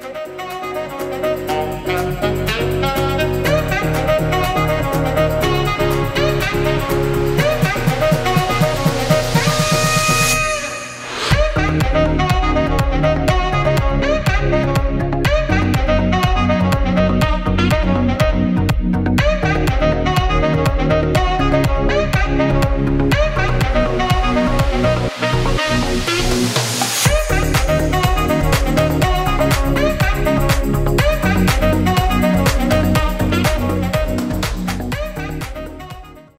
Música